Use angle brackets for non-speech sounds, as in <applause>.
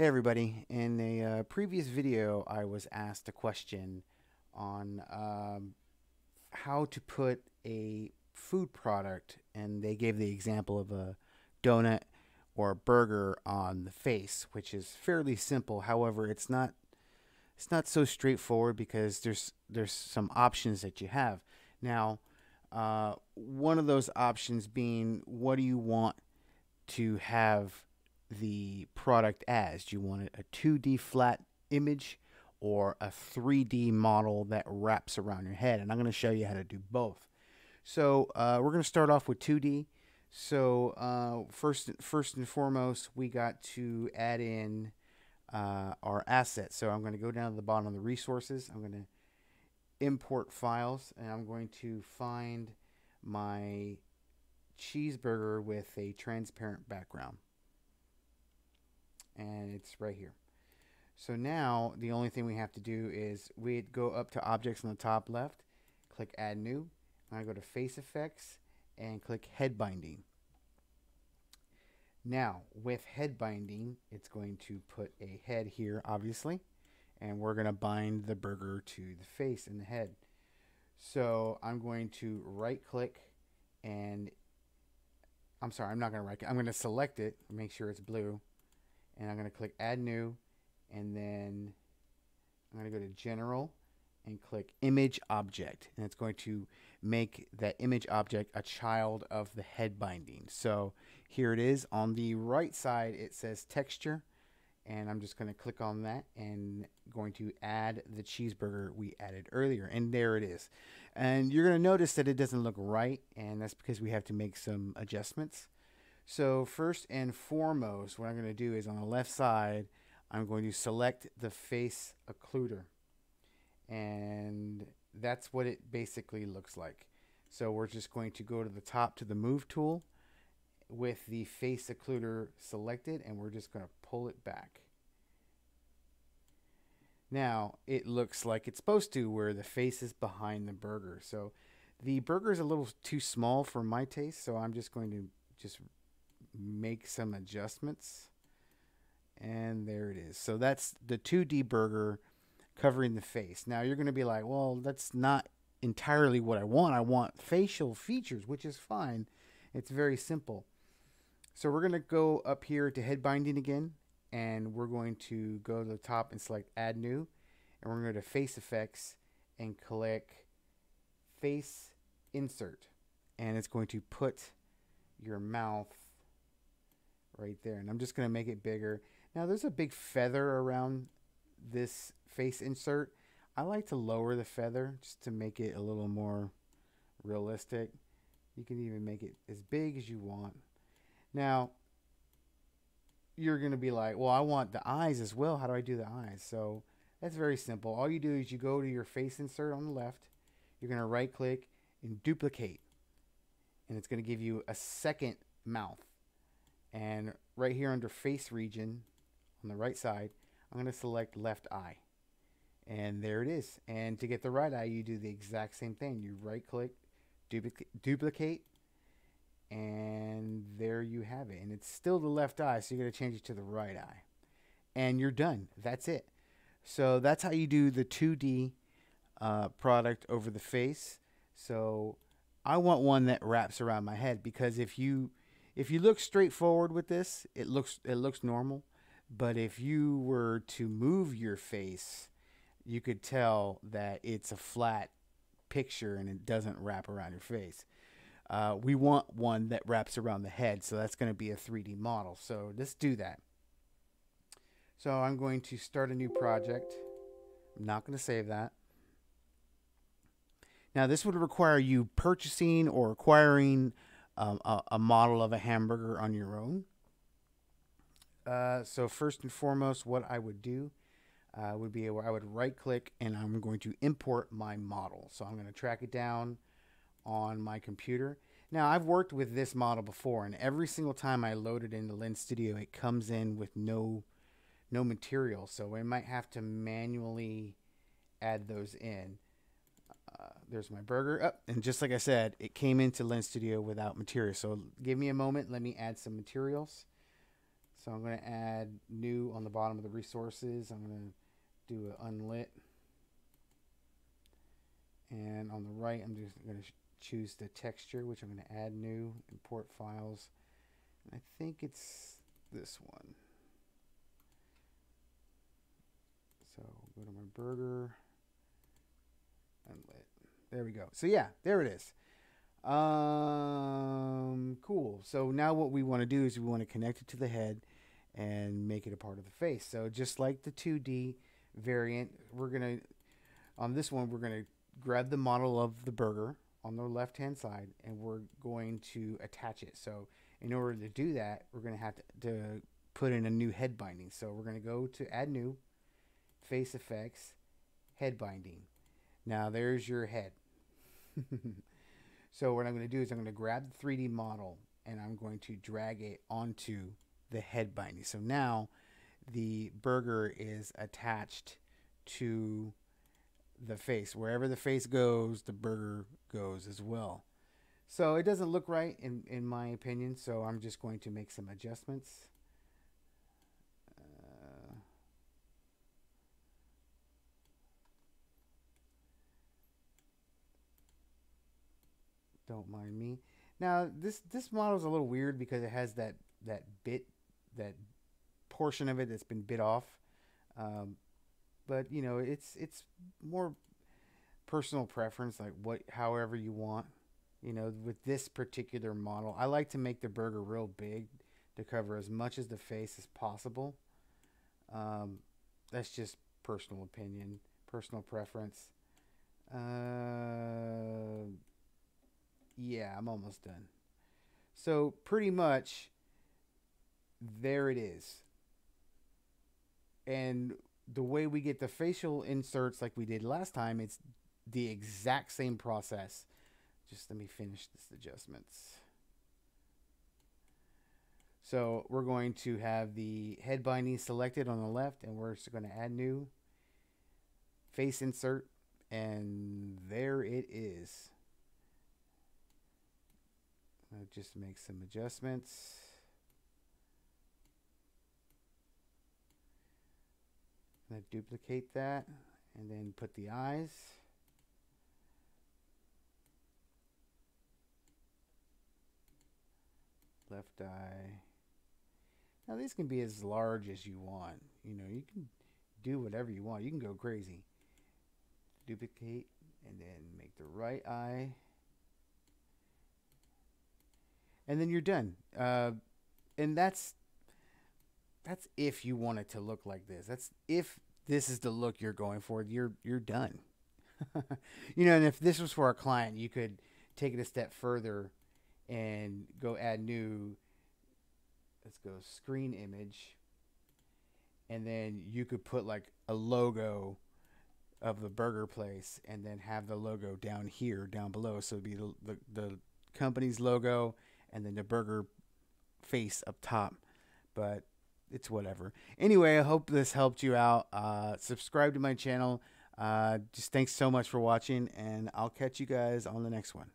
Hey everybody, in a uh, previous video I was asked a question on um, how to put a food product and they gave the example of a donut or a burger on the face which is fairly simple. However it's not it's not so straightforward because there's there's some options that you have. Now uh, one of those options being what do you want to have the product as? Do you want it a 2D flat image or a 3D model that wraps around your head? And I'm going to show you how to do both. So uh, we're going to start off with 2D. So uh, first, first and foremost, we got to add in uh, our assets. So I'm going to go down to the bottom of the resources. I'm going to import files, and I'm going to find my cheeseburger with a transparent background and it's right here. So now the only thing we have to do is we go up to objects on the top left, click add new. I go to face effects and click head binding. Now with head binding, it's going to put a head here obviously, and we're going to bind the burger to the face and the head. So I'm going to right click and I'm sorry, I'm not going to right click. I'm going to select it, make sure it's blue and I'm going to click add new and then I'm going to go to general and click image object and it's going to make that image object a child of the head binding. So here it is. On the right side it says texture and I'm just going to click on that and going to add the cheeseburger we added earlier and there it is. And you're going to notice that it doesn't look right and that's because we have to make some adjustments so first and foremost, what I'm going to do is on the left side, I'm going to select the face occluder. And that's what it basically looks like. So we're just going to go to the top to the move tool with the face occluder selected and we're just going to pull it back. Now it looks like it's supposed to where the face is behind the burger. So the burger is a little too small for my taste so I'm just going to just make some adjustments. And there it is. So that's the 2D burger covering the face. Now you're going to be like, well, that's not entirely what I want. I want facial features, which is fine. It's very simple. So we're going to go up here to head binding again. And we're going to go to the top and select add new. And we're going to go to face effects and click face insert. And it's going to put your mouth right there. And I'm just going to make it bigger. Now there's a big feather around this face insert. I like to lower the feather just to make it a little more realistic. You can even make it as big as you want. Now, you're going to be like, well, I want the eyes as well. How do I do the eyes? So that's very simple. All you do is you go to your face insert on the left. You're going to right click and duplicate. And it's going to give you a second mouth. And right here under face region on the right side, I'm going to select left eye. And there it is. And to get the right eye, you do the exact same thing. You right click, duplicate, duplicate and there you have it. And it's still the left eye, so you're going to change it to the right eye. And you're done. That's it. So that's how you do the 2D uh, product over the face. So I want one that wraps around my head because if you if you look straight forward with this, it looks it looks normal. But if you were to move your face, you could tell that it's a flat picture and it doesn't wrap around your face. Uh, we want one that wraps around the head, so that's going to be a 3D model. So let's do that. So I'm going to start a new project. I'm not going to save that. Now this would require you purchasing or acquiring um, a, a, model of a hamburger on your own. Uh, so first and foremost, what I would do uh, would be where I would right click and I'm going to import my model. So I'm going to track it down on my computer. Now I've worked with this model before and every single time I load it into Lens Studio it comes in with no no material so I might have to manually add those in. There's my burger. Oh, and just like I said, it came into Lens Studio without material. So give me a moment. Let me add some materials. So I'm going to add new on the bottom of the resources. I'm going to do an unlit. And on the right, I'm just going to choose the texture, which I'm going to add new, import files. And I think it's this one. So go to my burger, unlit. There we go. So yeah, there it is. Um, cool. So now what we want to do is we want to connect it to the head and make it a part of the face. So just like the 2D variant, we're going to, on this one, we're going to grab the model of the burger on the left hand side and we're going to attach it. So in order to do that, we're going to have to, to put in a new head binding. So we're going to go to add new, face effects, head binding. Now there's your head. <laughs> so what I'm going to do is I'm going to grab the 3D model and I'm going to drag it onto the head binding. So now the burger is attached to the face. Wherever the face goes, the burger goes as well. So it doesn't look right in, in my opinion, so I'm just going to make some adjustments. Don't mind me. Now this this model is a little weird because it has that that bit that portion of it that's been bit off. Um, but you know, it's it's more personal preference, like what however you want. You know, with this particular model, I like to make the burger real big to cover as much as the face as possible. Um, that's just personal opinion, personal preference. Uh, yeah, I'm almost done. So pretty much, there it is. And the way we get the facial inserts like we did last time, it's the exact same process. Just let me finish this adjustments. So we're going to have the head binding selected on the left and we're just going to add new face insert and there it is. I'll just make some adjustments. Duplicate that and then put the eyes. Left eye. Now these can be as large as you want. You know, you can do whatever you want. You can go crazy. Duplicate and then make the right eye. And then you're done. Uh, and that's that's if you want it to look like this. That's if this is the look you're going for. You're you're done. <laughs> you know, and if this was for a client, you could take it a step further and go add new. Let's go screen image, and then you could put like a logo of the burger place, and then have the logo down here, down below. So it'd be the the, the company's logo, and then the burger face up top. But it's whatever. Anyway, I hope this helped you out. Uh, subscribe to my channel. Uh, just thanks so much for watching, and I'll catch you guys on the next one.